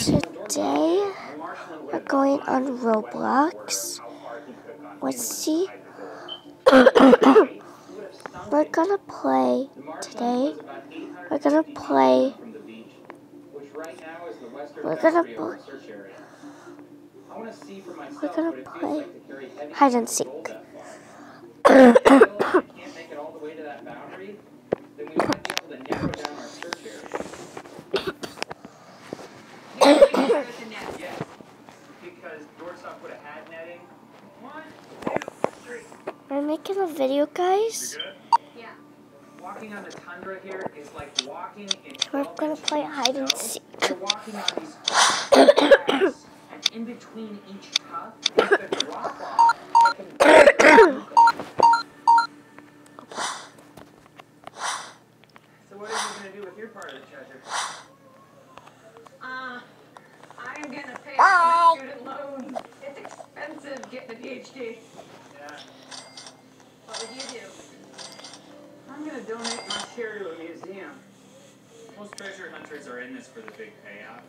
Today, we're going on Roblox. Let's see. we're gonna play today. We're gonna play. We're gonna play. We're gonna play hide and seek. We're making a video, guys. Yeah. Walking on the tundra here is like walking in We're gonna play hide and seek. You're walking on these grass, and in between each tuff is the drop off. So what are you gonna do with your part of the treasure? Uh, I'm gonna pay off my student loans. It's expensive getting a PhD. Yeah. Donate my share to a museum. Most treasure hunters are in this for the big payout,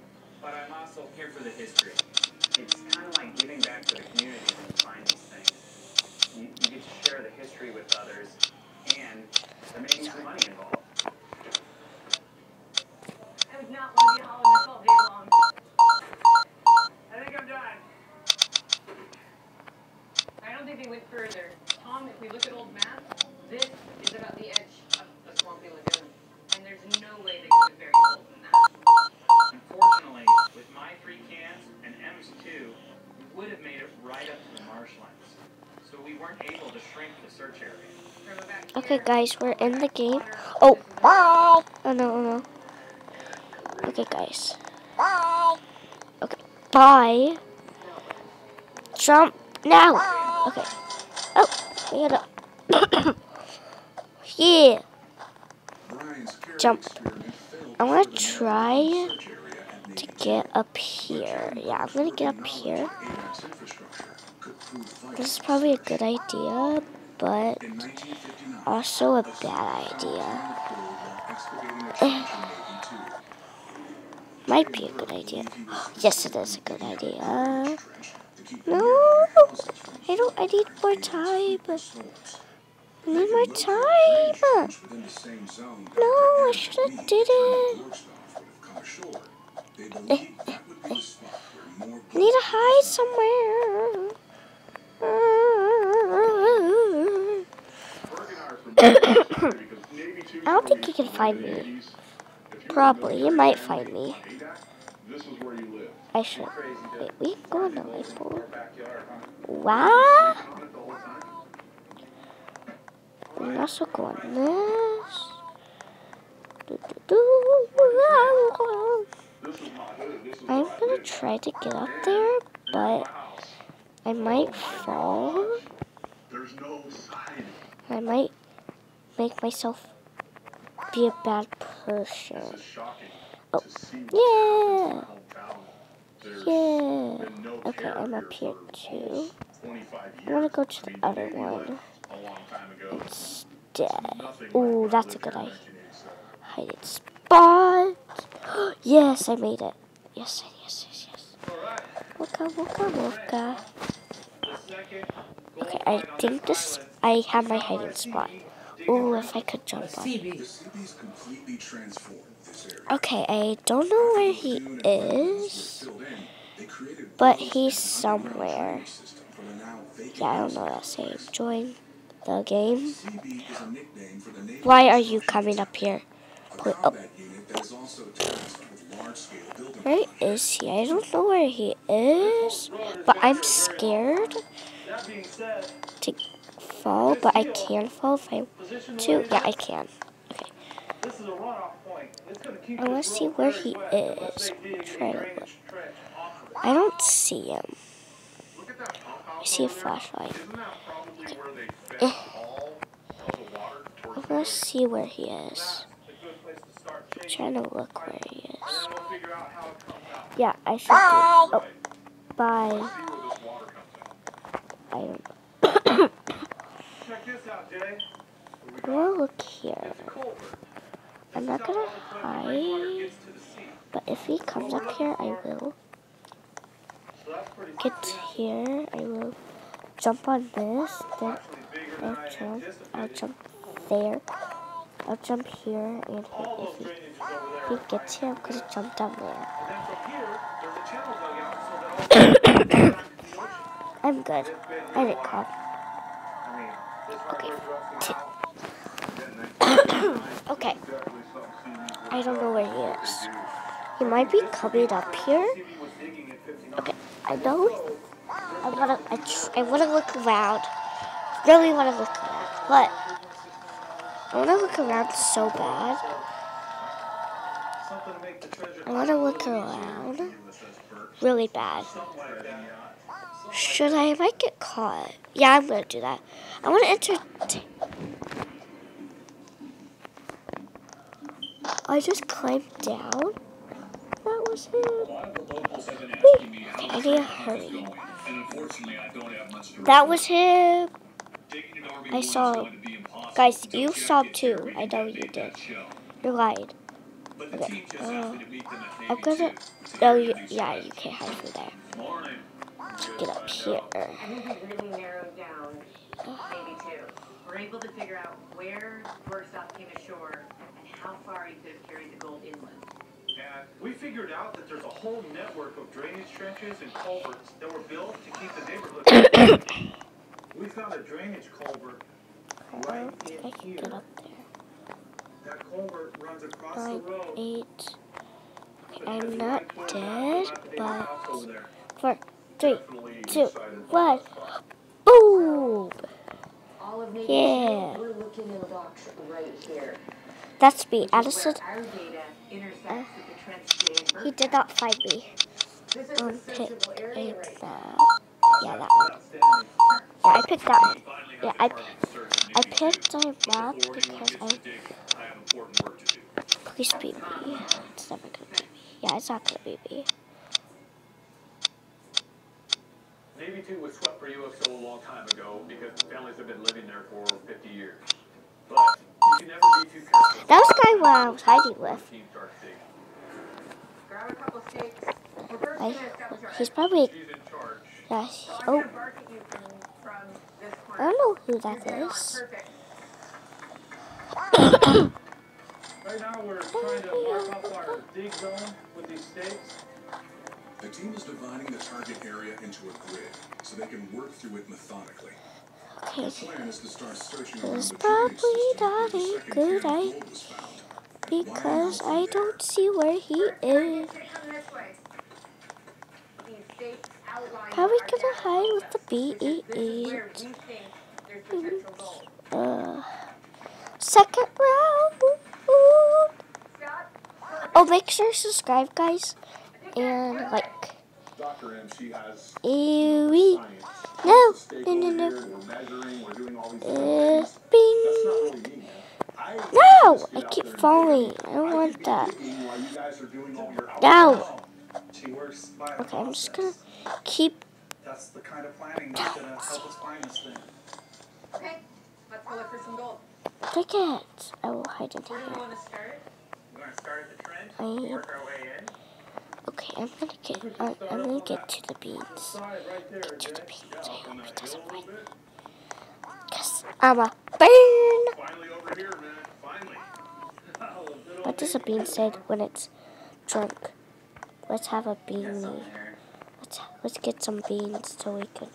but I'm also here for the history. It's kind of like giving back to the community when you find these things. You, you get to share the history with others, and there may be some money involved. Guys, we're in the game. Oh, bye. Oh no, oh no. Okay, guys. Bye. Okay, bye. Jump now. Okay. Oh, we gotta. yeah. Jump. I wanna try to get up here. Yeah, I'm gonna get up here. This is probably a good idea, but also a bad idea. Might be a good idea. Yes, it is a good idea. No, I don't. I need more time. I need more time. No, I should have did it. I need to hide somewhere. I don't think he can find me. Probably, he might find me. I should. Wait, we can go on the light pole. Wow. We also this. I'm gonna try to get up there, but I might fall. I might make myself be a bad person. Oh. to see what Yeah. happens in Home There's Yeah. Okay, I'm up here too. I want to go to the other one like A long instead. Ooh, that's a good idea. here in 1987. Hiding spot. yes, I made it. Yes, yes, yes, yes. The second gold Okay, I think this. I have my hiding spot. Ooh, if I could jump on. The city's completely transformed this area. Okay, I don't know where he is, but he's somewhere. Yeah, I don't know what to say. Join the game. Why are you coming up here? Put up. Where is he? I don't know where he is, but I'm scared That to fall, but I can fall if I the to. Yeah, I can. Okay. I wanna see where he is. Try to look. I don't see him. I see a flashlight. Fed Eh. I towards wanna see where he is. To I'm trying to look where he is. Yeah, I should do. Oh, bye. I don't Check this out, Jay. Wanna look here. It's a culvert. I'm not gonna all the Cleveland rainwater hide. gets to the sea. But if he comes up here, I will So that's pretty get here. I will jump on this. Then actually bigger than I'll jump. I'll jump there. I'll jump here, and if he, there. he gets here, I'm gonna jump down there. And then from here, there's a channel dug out so that all the back to the ocean. I'm good. I didn't while. Okay. Okay. I don't know where he is. He might be coming up here. TV was digging at 59. Okay, I know. I wanna, I, I wanna look around. Really wanna look around, but I wanna look around so bad. I wanna look around really bad. Like. Should I? Might get caught. Yeah, I'm gonna do that. I wanna enter. I just climbed down. That was him. Whee! Okay, I need to hurry. That was him. I saw. Guys, you saw him too. I know you did. You're lying. Okay. Uh, I'm gonna. Oh, you, yeah, you can't hide from there. Get up here. I think we really narrowed down maybe two. We're able to figure out where Bergstop came ashore and how far he could have carried the gold inland. And we figured out that there's a whole network of drainage trenches and culverts that were built to keep the neighborhood. we found a drainage culvert right I in can here. get up there. That culvert runs across Nine, the road. eight. I'm not right toward that dead, but house over there. four, three, Definitely two, excited by one. that spot. Boom! All of Yeah. we're looking in the box right here. That's me. which Addison, where our data intersects uh, with the Trent's data and he did not find me. This is pick sensible area eight right now. that. Yeah, that one. Yeah, I picked that one. Yeah, I, I picked a map because I. Please be me. It's never gonna be me. Yeah, it's not gonna be me. Navy 2 was swept for UXO a long time ago because the families have been living there for 50 years. But you can never be too careful. That was the guy where I was hiding with. the team starts digging. Grab a couple stakes. I, gonna establish our he's probably. She's in charge. Yeah, he- So oh, gonna bark at you from, from this I don't know who You're that dead is. Right now, we're trying to mark off our dig zone with these stakes. The team is dividing the target area into a grid so they can work through it methodically. Okay, The plan is to start searching around probably not a good idea gold was found. And because I there. don't see where he First is. should come this way. These stakes outline How are we gonna hide with the process. This is- This is BE8? where we think there's potential gold. Uh, second round. Oh, make sure to subscribe, guys, and like. Dr. M, she has Ew. science. No, no, no, no. measuring, we're doing all these Uh, different. That's not bing. really me. I No, I keep falling. I don't I want that. digging while you guys are doing all your No. She works by a Okay, I'm just gonna keep. That's the kind of planning that's gonna help us find this thing. Okay, let's go look for some gold. Take it. I will hide in Where do we here. want to start? We're gonna start at the trench, I- work our way in. Okay, I'm gonna get. I'm, I'm gonna get to the beans. There, To the beans. I hope he doesn't a win. Cause I'm a burn. Finally over here, What does a bean say when it's drunk? Let's have a beanie. Let's let's get some beans so we can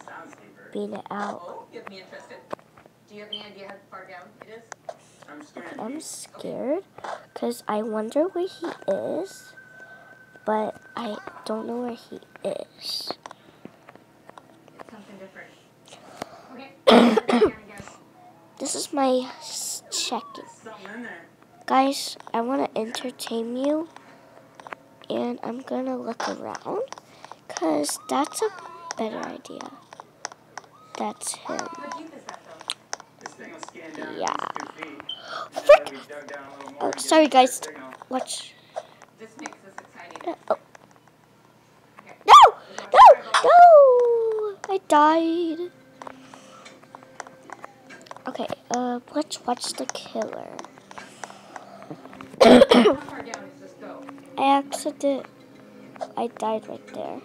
bean it out. Oh. Do you have any idea how far down it is? I'm scared. I'm scared because I wonder where he is, I don't know where he is. Something different. Okay. This is my s- checking. Something in. Guys, I want to entertain you, and I'm gonna look around because that's a better idea. That's him. How deep is that though? This died. Okay, uh, let's watch the killer. I accident. I died right there.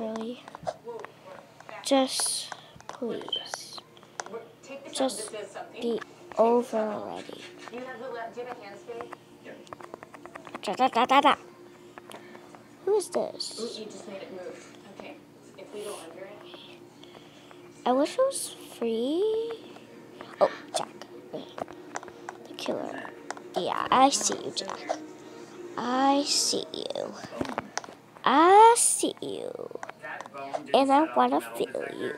Really? Just please. Just. Be over already. Da, da, da, da, da. Who is Ooh, this? you just made it move. Okay. If we go under it. I wish it was free. Oh, Jack. The killer. Yeah, I see you, Jack. I see you. I see you. That bone didn't And I want to feel you.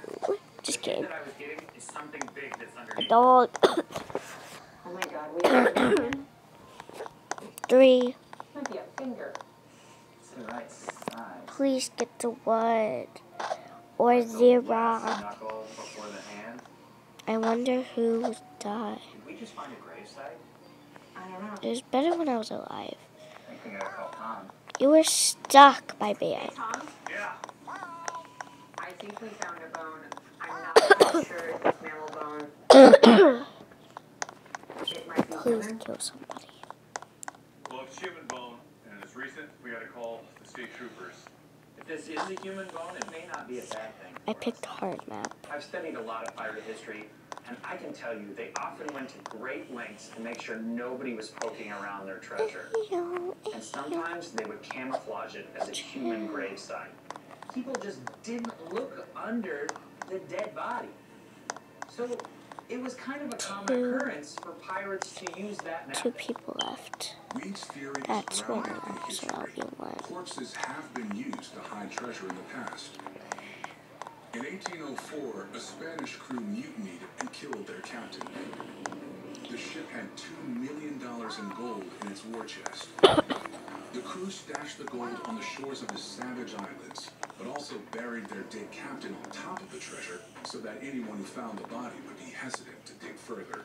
Just kidding. that I was getting is something big that's A dog. Oh my god, we have Three. Might be a finger. It's the right size. Please get the wood. Or the Last rock. before the hand. I wonder who would die. Did we just find a gravesite? I don't know. It was better when I was alive. I think we gotta call Tom. You were stuck, my man. Tom, Yeah. I think we found a bone. I'm not sure if it's mammal bone. It might be Please human. kill somebody. Well, it's human bone, and it's. We gotta call the state troopers. If this is a human bone, it may not be a bad thing. I picked hard map. I've studied a lot of pirate history, and I can tell you they often went to great lengths to make sure nobody was poking around their treasure. And sometimes they would camouflage it as a human gravesite. People just didn't look under the dead body. So it was kind of a common Two. occurrence for pirates to use that Two people left. Weed's theory That's one. grounded in So I'll be one. Corpses have been used to hide treasure in the past. In 1804, a Spanish crew mutinied and killed their captain. The ship had $2 million in gold in its war chest. The crew stashed the gold on the shores of the Savage Islands, but also buried their dead captain on top of the treasure so that anyone who found the body would be hesitant to dig further.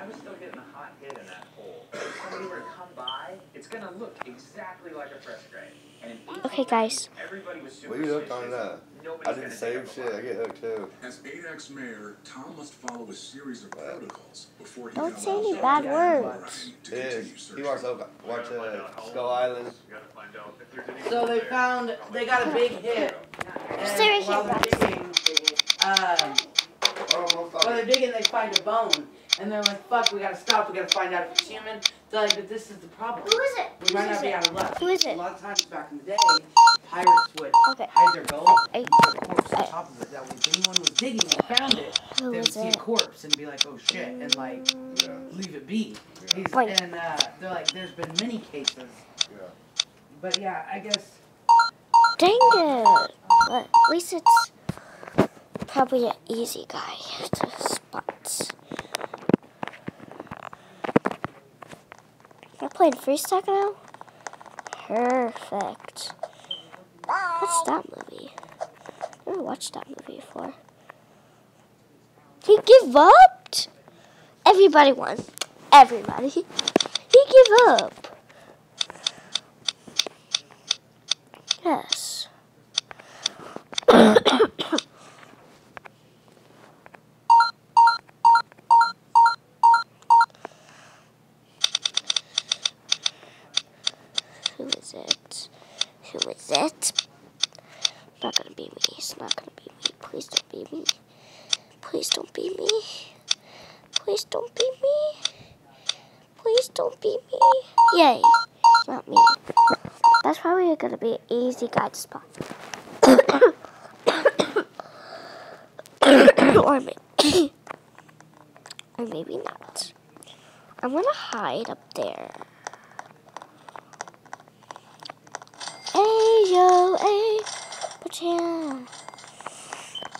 I was still getting a hot hit in that hole. If somebody were to come by, it's gonna look exactly like a fresh grave. Okay, guys. Everybody was What are you hooked on superstitious. that? Nobody's I did the dig same up shit. I get hooked too. As Adak's mayor, Tom must follow a series of protocols before he Don't say any bad words. to Yeah, continue he searching. watched Oka- watch uh, Skull Island. We gotta find out if there's any. So they found, they got a big hit. And Seriously, while they're guys. um, while they're digging, they find a bone. And they're like, fuck, we gotta stop, we gotta find out if it's human. They're like, but this is the problem. Who is it? We might not be out of luck. Who is it? A lot of times back in the day, pirates would Okay. hide their gold I- and put a corpse on top of it. That way, if anyone was digging and found it, Who they would is see a corpse and be like, oh shit, and like, Yeah. leave it be. He's, Wait. and uh, they're like, there's been many cases. Yeah. But yeah, I guess Dang it! But at least it's probably an easy guy to spot. We're playing freestyle now? Perfect. What's that movie? I Never watched that movie before. He give up? Everybody won. Everybody. He give up. Yes. It? Not gonna be me. It's not gonna be me. Please don't be me. Please don't be me. Please don't be me. Please don't be me. Yay. It's not me. That's probably gonna be an easy guy to spot. or maybe, or maybe not. I'm gonna hide up there. Yo, hey, but yeah.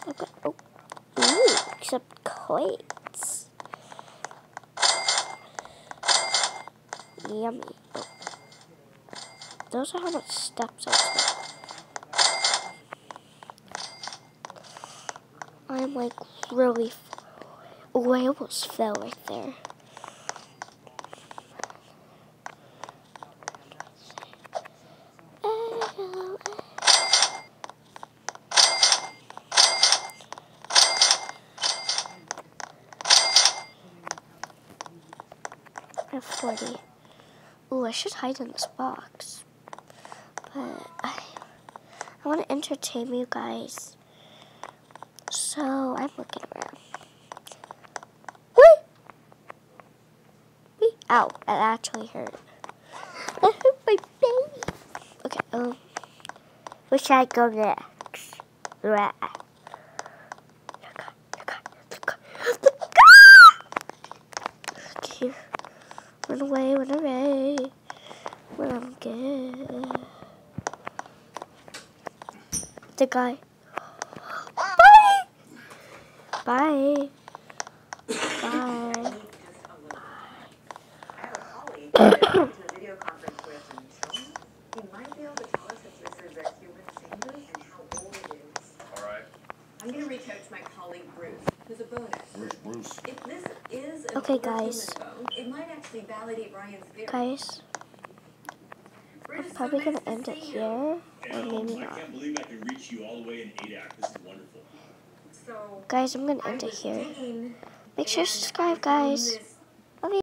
Okay. Oh, ooh, except coins. Yummy. Oh. Those are how much steps I took. I'm like really. Oh, I almost fell right there. I 40. Ooh, I should hide in this box. But I, I want to entertain you guys. So I'm looking around. Whee! Whee! Ow, that actually hurt. That hurt my baby. Okay, um, where should I go next? Right. Okay. Run away, run away. Run good. The guy. Bye! Bye. Bye. I have a colleague who I went to a video conference with and so he might be able to tell us if this is a human finger and how old it is. All right. I'm gonna reach out to my colleague Bruce, who's a bone expert. Bruce. If this is an Okay, guys. human it might actually validate Ryan's theory. Guys, Bruce, I'm so probably nice gonna end it here, or Al, maybe I not. Can't believe I can reach you all the way in Adak. This is wonderful. So Guys, I'm gonna end it here. Make sure and to subscribe, guys. this